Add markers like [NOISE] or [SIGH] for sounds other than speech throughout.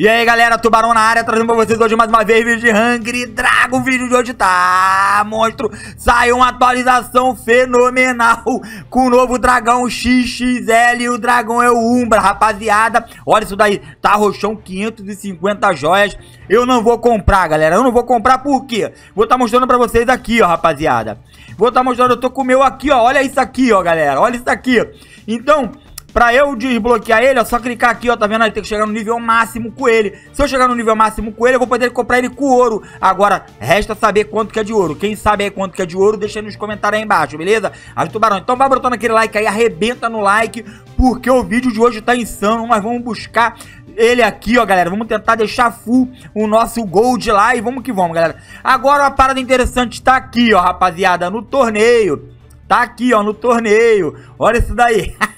E aí galera, Tubarão na área, trazendo pra vocês hoje mais uma vez vídeo de Hungry Dragon. O vídeo de hoje tá, monstro, saiu uma atualização fenomenal com o novo dragão XXL e o dragão é o Umbra, rapaziada. Olha isso daí, tá roxão 550 joias. Eu não vou comprar, galera, eu não vou comprar por quê? Vou estar tá mostrando pra vocês aqui, ó, rapaziada. Vou estar tá mostrando, eu tô com o meu aqui, ó, olha isso aqui, ó, galera, olha isso aqui. Então... Pra eu desbloquear ele, é só clicar aqui, ó, tá vendo aí? Tem que chegar no nível máximo com ele. Se eu chegar no nível máximo com ele, eu vou poder comprar ele com ouro. Agora, resta saber quanto que é de ouro. Quem sabe aí quanto que é de ouro, deixa aí nos comentários aí embaixo, beleza? Aí, tubarão, então vai botando aquele like aí, arrebenta no like, porque o vídeo de hoje tá insano. Nós vamos buscar ele aqui, ó, galera. Vamos tentar deixar full o nosso gold lá e vamos que vamos, galera. Agora, uma parada interessante tá aqui, ó, rapaziada, no torneio. Tá aqui, ó, no torneio. Olha isso daí. [LAUGHS]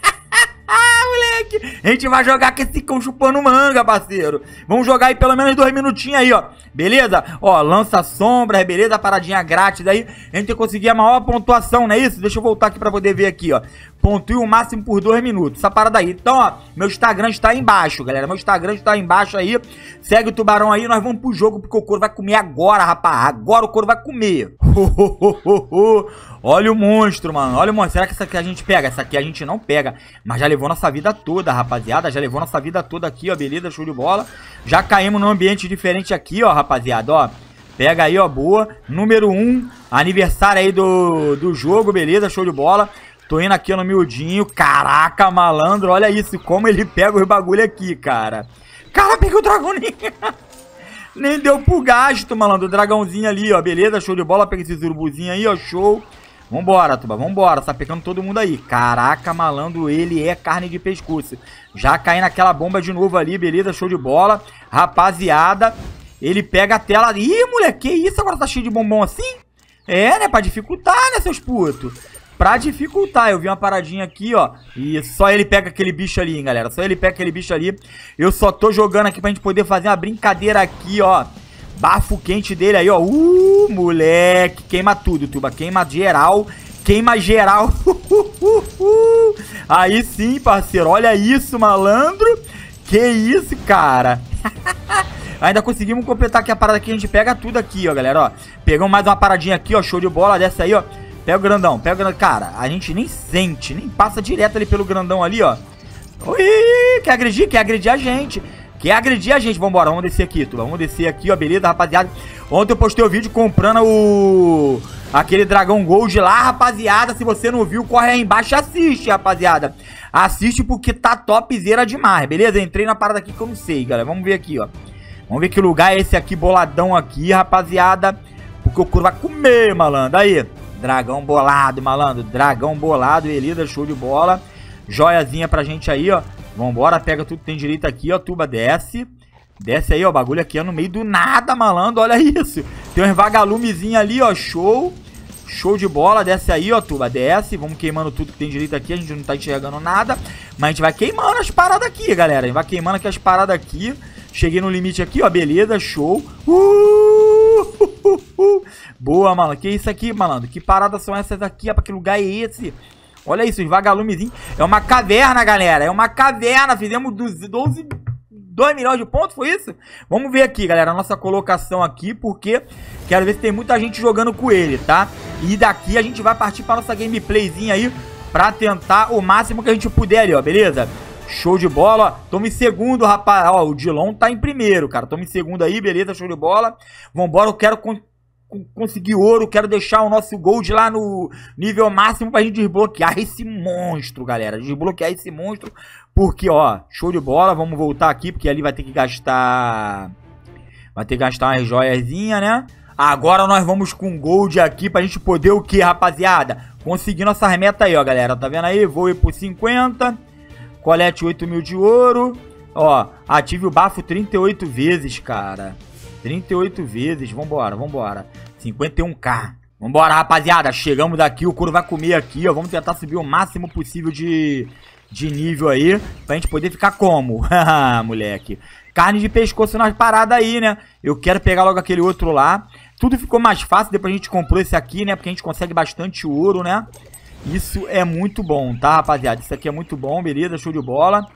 moleque. A gente vai jogar com esse cão chupando manga, parceiro. Vamos jogar aí pelo menos dois minutinhos aí, ó. Beleza? Ó, lança sombras, beleza? Paradinha grátis aí. A gente tem que conseguir a maior pontuação, não é isso? Deixa eu voltar aqui pra poder ver aqui, ó. Pontue o máximo por dois minutos. Essa parada aí. Então, ó, meu Instagram está aí embaixo, galera. Meu Instagram está aí embaixo aí. Segue o tubarão aí. Nós vamos pro jogo porque o couro vai comer agora, rapaz. Agora o couro vai comer. Olha o monstro, mano. Olha o monstro. Será que essa aqui a gente pega? Essa aqui a gente não pega. Mas já levou nossa vida toda, rapaziada. Já levou nossa vida toda aqui, ó. Beleza, show de bola. Já caímos num ambiente diferente aqui, ó, rapaziada, ó. Pega aí, ó, boa. Número 1, um, aniversário aí do, do jogo, beleza, show de bola. Tô indo aqui no miudinho. Caraca, malandro, olha isso. Como ele pega os bagulho aqui, cara. Cara, pega o dragão nem... [LAUGHS] deu pro gasto, malandro. O dragãozinho ali, ó, beleza, show de bola. Pega esse urubuzinho aí, ó, show. Vambora, Tuba, vambora. Tá pegando todo mundo aí. Caraca, malandro, ele é carne de pescoço. Já caí naquela bomba de novo ali, beleza? Show de bola. Rapaziada, ele pega a tela... Ih, moleque, que isso? Agora tá cheio de bombom assim? É, né? Pra dificultar, né, seus putos? Pra dificultar, eu vi uma paradinha aqui, ó. E só ele pega aquele bicho ali, hein, galera. Só ele pega aquele bicho ali. Eu só tô jogando aqui pra gente poder fazer uma brincadeira aqui, ó. Bafo quente dele aí, ó. Uh, moleque. Queima tudo, Tuba. Queima geral. Queima geral. [LAUGHS] aí sim, parceiro. Olha isso, malandro. Que isso, cara. [LAUGHS] Ainda conseguimos completar aqui a parada aqui. A gente pega tudo aqui, ó, galera, ó. Pegamos mais uma paradinha aqui, ó. Show de bola. Dessa aí, ó. Pega o grandão. Pega o grandão. Cara, a gente nem sente. Nem passa direto ali pelo grandão ali, ó. Ui, quer agredir? Quer agredir a gente. Quer agredir a gente? Vambora, vamos descer aqui, tu. Vamos descer aqui, ó, beleza, rapaziada. Ontem eu postei o vídeo comprando o... Aquele dragão gold lá, rapaziada. Se você não viu, corre aí embaixo e assiste, rapaziada. Assiste porque tá topzera demais, beleza? Entrei na parada aqui que eu não sei, galera. Vamos ver aqui, ó. Vamos ver que lugar é esse aqui, boladão aqui, rapaziada. Porque o couro vai comer, malandro. Aí, dragão bolado, malandro. Dragão bolado, beleza, show de bola. Joiazinha pra gente aí, ó. Vambora, pega tudo que tem direito aqui, ó. Tuba desce. Desce aí, ó. Bagulho aqui ó, no meio do nada, malandro. Olha isso. Tem uns vagalumezinhos ali, ó. Show. Show de bola. Desce aí, ó, Tuba. Desce. Vamos queimando tudo que tem direito aqui. A gente não tá enxergando nada. Mas a gente vai queimando as paradas aqui, galera. A gente vai queimando aqui as paradas aqui. Cheguei no limite aqui, ó. Beleza, show. Uh, [LAUGHS] Boa, malandro. Que isso aqui, malandro? Que paradas são essas aqui? Pra que lugar é esse? Olha isso, os vagalumezinhos. É uma caverna, galera. É uma caverna. Fizemos 12, 2 milhões de pontos, foi isso? Vamos ver aqui, galera, a nossa colocação aqui, porque quero ver se tem muita gente jogando com ele, tá? E daqui a gente vai partir para nossa gameplayzinha aí, pra tentar o máximo que a gente puder ali, ó, beleza? Show de bola, ó. Tamo em segundo, rapaz. Ó, o Dilon tá em primeiro, cara. Tamo em segundo aí, beleza? Show de bola. Vambora, eu quero conseguir ouro, quero deixar o nosso gold lá no nível máximo pra gente desbloquear esse monstro, galera. Desbloquear esse monstro, porque, ó, show de bola. Vamos voltar aqui, porque ali vai ter que gastar... Vai ter que gastar umas joiazinhas, né? Agora nós vamos com gold aqui pra gente poder o que, rapaziada? Conseguir nossas metas aí, ó, galera. Tá vendo aí? Vou ir por 50. Colete 8 mil de ouro. Ó, ative o bafo 38 vezes, cara. 38 vezes. Vambora, vambora. 51k. Vambora, rapaziada. Chegamos daqui. O couro vai comer aqui, ó. Vamos tentar subir o máximo possível de, de nível aí. Pra gente poder ficar como? [LAUGHS] moleque. Carne de pescoço nas paradas aí, né? Eu quero pegar logo aquele outro lá. Tudo ficou mais fácil depois a gente comprou esse aqui, né? Porque a gente consegue bastante ouro, né? Isso é muito bom, tá, rapaziada? Isso aqui é muito bom, beleza? Show de bola.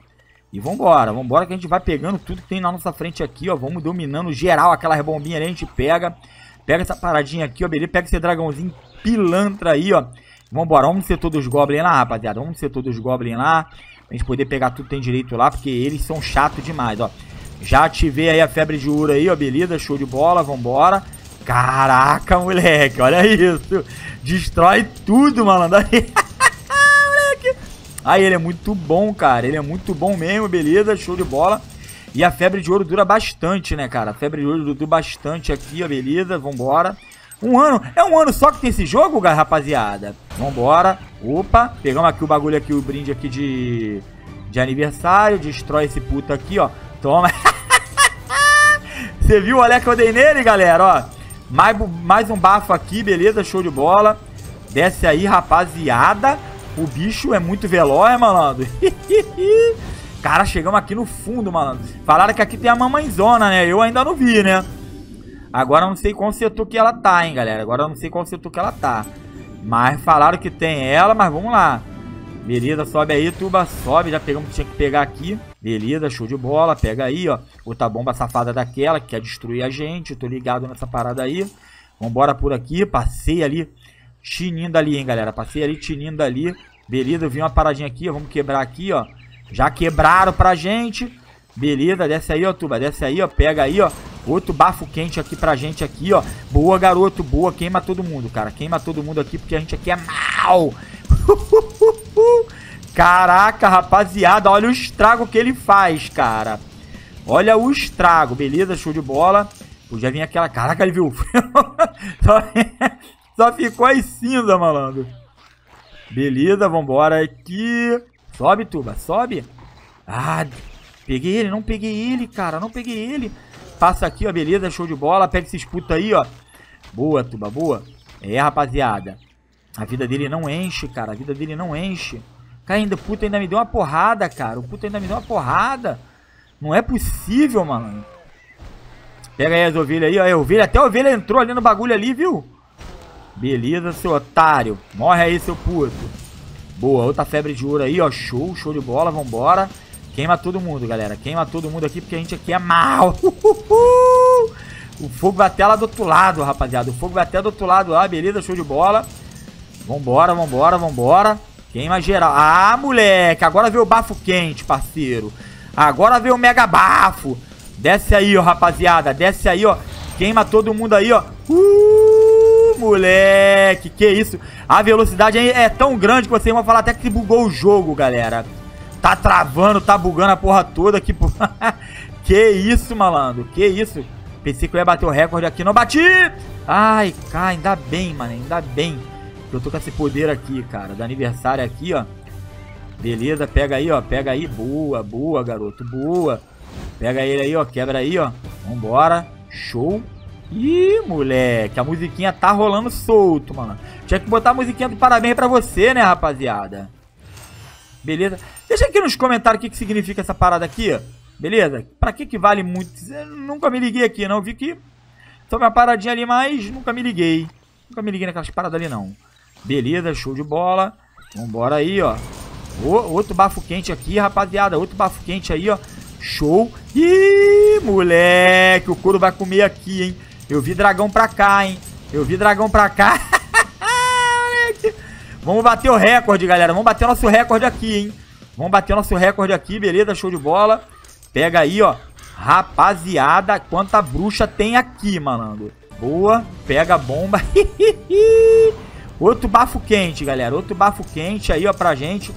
E vambora, vambora que a gente vai pegando tudo que tem na nossa frente aqui, ó. Vamos dominando geral aquela bombinhas ali, a gente pega. Pega essa paradinha aqui, ó, beleza? Pega esse dragãozinho pilantra aí, ó. Vambora, vamos ser todos os goblins lá, rapaziada. Vamos ser todos os goblins lá. Pra gente poder pegar tudo que tem direito lá, porque eles são chatos demais, ó. Já ativei aí a febre de ouro aí, ó, beleza? Show de bola, vambora. Caraca, moleque, olha isso. Destrói tudo, malandro. [LAUGHS] Aí, ele é muito bom, cara. Ele é muito bom mesmo, beleza? Show de bola. E a febre de ouro dura bastante, né, cara? A febre de ouro dura bastante aqui, ó, beleza? Vambora. Um ano. É um ano só que tem esse jogo, rapaziada? Vambora. Opa. Pegamos aqui o bagulho aqui, o brinde aqui de, de aniversário. Destrói esse puto aqui, ó. Toma. [LAUGHS] Você viu o olé que eu dei nele, galera? Ó. Mais, mais um bafo aqui, beleza? Show de bola. Desce aí, rapaziada. O bicho é muito veloz, malandro. [LAUGHS] Cara, chegamos aqui no fundo, malandro. Falaram que aqui tem a mamãezona, né? Eu ainda não vi, né? Agora eu não sei qual setor que ela tá, hein, galera. Agora eu não sei qual setor que ela tá. Mas falaram que tem ela, mas vamos lá. Beleza, sobe aí, tuba, sobe. Já pegamos o que tinha que pegar aqui. Beleza, show de bola. Pega aí, ó. Outra bomba safada daquela que quer destruir a gente. tô ligado nessa parada aí. Vambora por aqui. Passei ali tinindo ali, hein, galera. Passei ali tinindo ali. Beleza, eu vi uma paradinha aqui, ó. Vamos quebrar aqui, ó. Já quebraram pra gente. Beleza, desce aí, ó, Tuba. Desce aí, ó. Pega aí, ó. Outro bafo quente aqui pra gente aqui, ó. Boa, garoto. Boa. Queima todo mundo, cara. Queima todo mundo aqui, porque a gente aqui é mal. [LAUGHS] Caraca, rapaziada. Olha o estrago que ele faz, cara. Olha o estrago. Beleza, show de bola. Podia vir aquela... Caraca, ele viu. só... [LAUGHS] só ficou aí cinza, malandro. Beleza, vambora aqui. Sobe, Tuba, sobe. Ah, peguei ele, não peguei ele, cara, não peguei ele. Passa aqui, ó, beleza, show de bola. Pega esse puta aí, ó. Boa, Tuba, boa. É, rapaziada. A vida dele não enche, cara. A vida dele não enche. Cara, ainda, puta ainda me deu uma porrada, cara. O puta ainda me deu uma porrada. Não é possível, mano. Pega aí as ovelhas aí, ó. A ovelha, até a ovelha entrou ali no bagulho ali, viu? Beleza, seu otário. Morre aí, seu puto. Boa, outra febre de ouro aí, ó. Show, show de bola, vambora. Queima todo mundo, galera. Queima todo mundo aqui, porque a gente aqui é mal. [LAUGHS] O fogo vai até lá do outro lado, rapaziada. O fogo vai até do outro lado lá, beleza, show de bola. Vambora, vambora, vambora. Queima geral. Ah, moleque, agora veio o bafo quente, parceiro. Agora veio o mega bafo. Desce aí, ó, rapaziada. Desce aí, ó. Queima todo mundo aí, ó. Uh, moleque, que isso. A velocidade aí é tão grande que vocês vão falar até que bugou o jogo, galera. Tá travando, tá bugando a porra toda aqui. [LAUGHS] que isso, malandro. Que isso. Pensei que eu ia bater o recorde aqui. Não bati! Ai, cara, ainda bem, mano. Ainda bem eu tô com esse poder aqui, cara. Do aniversário aqui, ó. Beleza, pega aí, ó. Pega aí. Boa, boa, garoto. Boa. Pega ele aí, ó. Quebra aí, ó. Vambora. Show. Ih, moleque. A musiquinha tá rolando solto, mano. Tinha que botar a musiquinha do parabéns pra você, né, rapaziada? Beleza? Deixa aqui nos comentários o que, que significa essa parada aqui. Beleza? Pra que que vale muito? Eu nunca me liguei aqui, não. Vi que foi uma paradinha ali, mas nunca me liguei. Nunca me liguei naquelas paradas ali, não. Beleza, show de bola. Vambora aí, ó. O, outro bafo quente aqui, rapaziada. Outro bafo quente aí, ó. Show. Ih, moleque. O couro vai comer aqui, hein. Eu vi dragão pra cá, hein. Eu vi dragão pra cá. [LAUGHS] Vamos bater o recorde, galera. Vamos bater o nosso recorde aqui, hein? Vamos bater o nosso recorde aqui, beleza? Show de bola. Pega aí, ó. Rapaziada, quanta bruxa tem aqui, malandro. Boa. Pega a bomba. [LAUGHS] Outro bafo quente, galera. Outro bafo quente aí, ó, pra gente.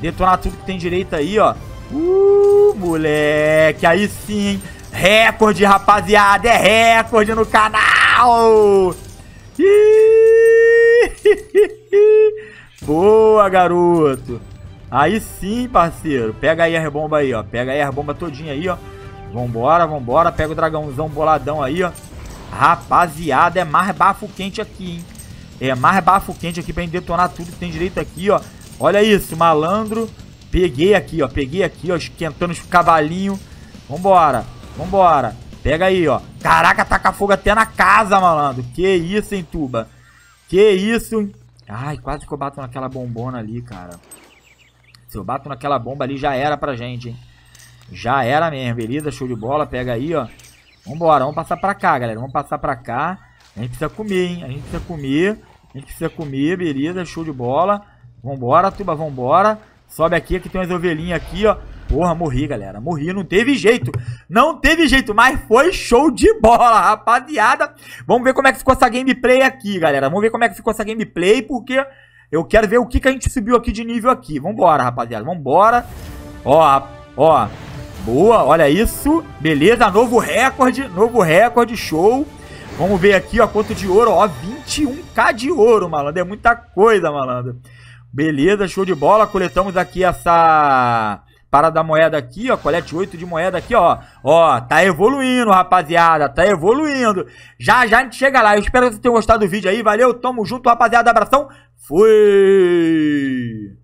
Detonar tudo que tem direito aí, ó. Uh, moleque. Aí sim, hein? Recorde, rapaziada. É recorde no canal. [LAUGHS] Boa, garoto. Aí sim, parceiro. Pega aí a rebomba aí, ó. Pega aí a rebomba todinha aí, ó. Vambora, vambora. Pega o dragãozão boladão aí, ó. Rapaziada, é mais bafo quente aqui, hein. É mais bafo quente aqui pra gente detonar tudo que tem direito aqui, ó. Olha isso, malandro. Peguei aqui, ó. Peguei aqui, ó. Esquentando os cavalinhos. Vambora, vambora. Pega aí, ó. Caraca, taca fogo até na casa, malandro. Que isso, hein, Tuba. Que isso, hein. Ai, quase que eu bato naquela bombona ali, cara. Se eu bato naquela bomba ali, já era pra gente, hein? Já era mesmo, beleza? Show de bola. Pega aí, ó. Vambora, vamos passar pra cá, galera. Vamos passar pra cá. A gente precisa comer, hein? A gente precisa comer. A gente precisa comer, beleza? Show de bola. Vambora, tuba, vambora. Sobe aqui, aqui tem umas ovelhinhas aqui, ó. Porra, morri, galera. Morri, não teve jeito. Não teve jeito, mas foi show de bola, rapaziada. Vamos ver como é que ficou essa gameplay aqui, galera. Vamos ver como é que ficou essa gameplay, porque eu quero ver o que, que a gente subiu aqui de nível aqui. Vambora, rapaziada. Vambora. Ó, ó. Boa, olha isso. Beleza, novo recorde. Novo recorde, show. Vamos ver aqui, ó, quanto de ouro. Ó, 21k de ouro, malandro. É muita coisa, malandro. Beleza, show de bola. Coletamos aqui essa parada da moeda aqui, ó. Colete 8 de moeda aqui, ó. Ó, tá evoluindo, rapaziada. Tá evoluindo. Já, já a gente chega lá. Eu espero que vocês tenham gostado do vídeo aí. Valeu, tamo junto, rapaziada. Abração. Fui!